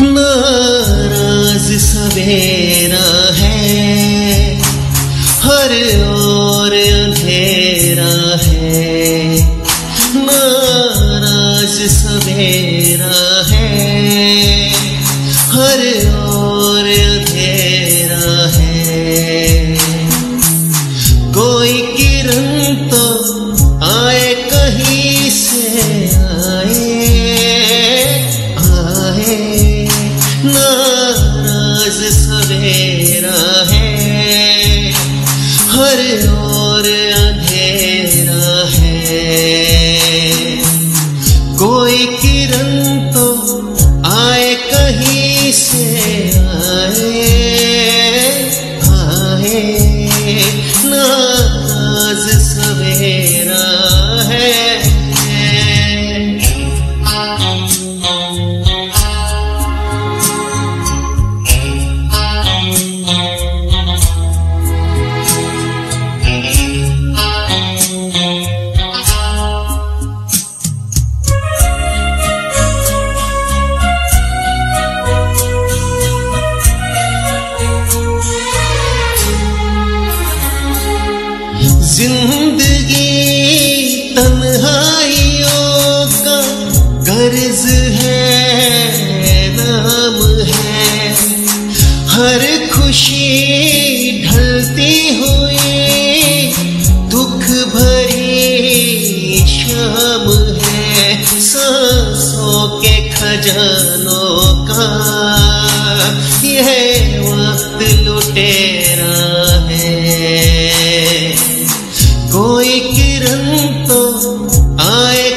नाराज़ सवेरा है हर और अंधेरा है। नाराज़ सवेरा है हर और अंधेरा कोई किरण तो आए कहीं से आए आए। नाराज़ ज़िंदगी तन्हाइयों का गर्ज है, नाम है। हर खुशी ढलती हुई दुख भरी शाम है। सांसों के खजानों का आए